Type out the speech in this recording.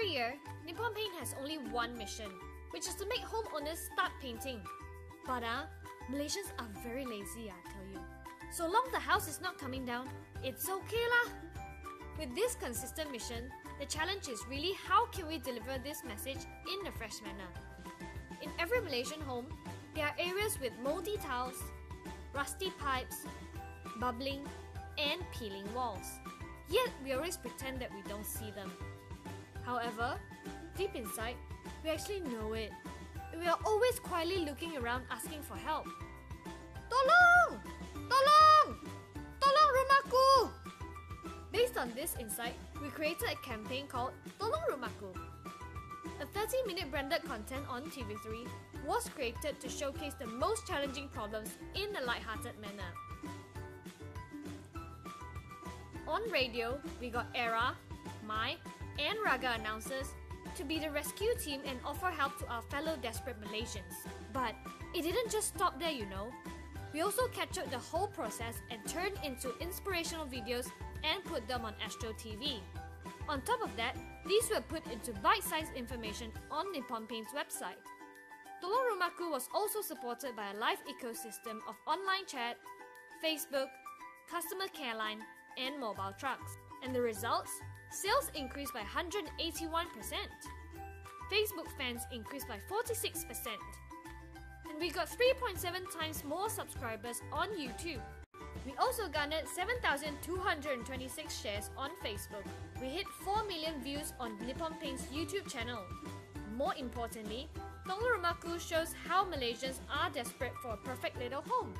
Every year, Nippon Paint has only one mission, which is to make homeowners start painting. But uh, Malaysians are very lazy, I tell you. So long the house is not coming down, it's okay lah. With this consistent mission, the challenge is really how can we deliver this message in a fresh manner. In every Malaysian home, there are areas with moldy tiles, rusty pipes, bubbling, and peeling walls. Yet we always pretend that we don't see them. However, deep inside, we actually know it. We are always quietly looking around asking for help. Tolong! Tolong! Tolong rumahku! Based on this insight, we created a campaign called Tolong Rumahku. A 30 minute branded content on TV3 was created to showcase the most challenging problems in a light-hearted manner. On radio, we got Era, MY, and Raga announcers to be the rescue team and offer help to our fellow desperate Malaysians. But it didn't just stop there, you know. We also captured the whole process and turned into inspirational videos and put them on Astro TV. On top of that, these were put into bite-sized information on Nippon Paint's website. Tolong Rumahku was also supported by a live ecosystem of online chat, Facebook, customer care line, and mobile trucks. And the results? Sales increased by 181%. Facebook fans increased by 46%. And we got 3.7 times more subscribers on YouTube. We also garnered 7,226 shares on Facebook. We hit 4 million views on Nippon Paint's YouTube channel. More importantly, Tolong shows how Malaysians are desperate for a perfect little home.